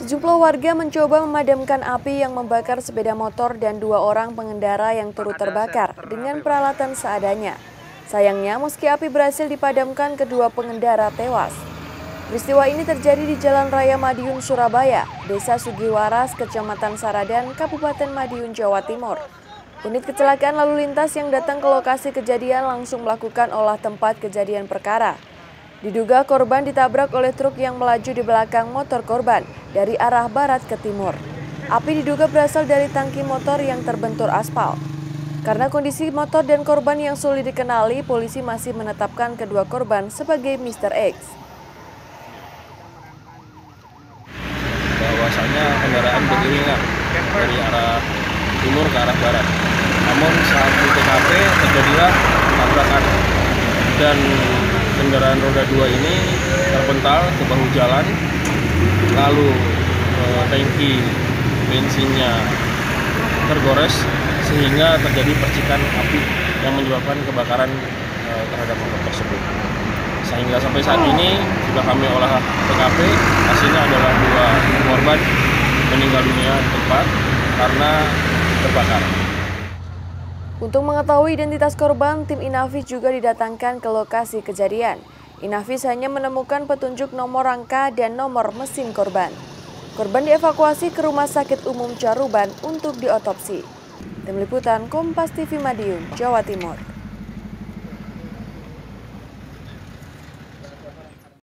Sejumlah warga mencoba memadamkan api yang membakar sepeda motor dan dua orang pengendara yang turut terbakar dengan peralatan seadanya. Sayangnya, meski api berhasil dipadamkan, kedua pengendara tewas. Peristiwa ini terjadi di Jalan Raya Madiun, Surabaya, Desa Sugiwaras, Kecamatan Saradan, Kabupaten Madiun, Jawa Timur. Unit kecelakaan lalu lintas yang datang ke lokasi kejadian langsung melakukan olah tempat kejadian perkara. Diduga korban ditabrak oleh truk yang melaju di belakang motor korban dari arah barat ke timur. Api diduga berasal dari tangki motor yang terbentur aspal. Karena kondisi motor dan korban yang sulit dikenali, polisi masih menetapkan kedua korban sebagai Mr. X. bahwasanya kendaraan beriringan dari arah timur ke arah barat. Namun saat di TKP terjadilah tabrakan dan kendaraan roda dua ini terpental ke bahu jalan, lalu eh, tangki bensinnya tergores sehingga terjadi percikan api yang menyebabkan kebakaran eh, terhadap motor tersebut. Sehingga sampai saat ini sudah kami olah TKP, hasilnya adalah dua korban meninggal dunia di tempat karena terbakar. Untuk mengetahui identitas korban, tim Inavis juga didatangkan ke lokasi kejadian. Inavis hanya menemukan petunjuk nomor rangka dan nomor mesin korban. Korban dievakuasi ke Rumah Sakit Umum Caruban untuk diotopsi. Tim Liputan Kompas TV Madiun, Jawa Timur.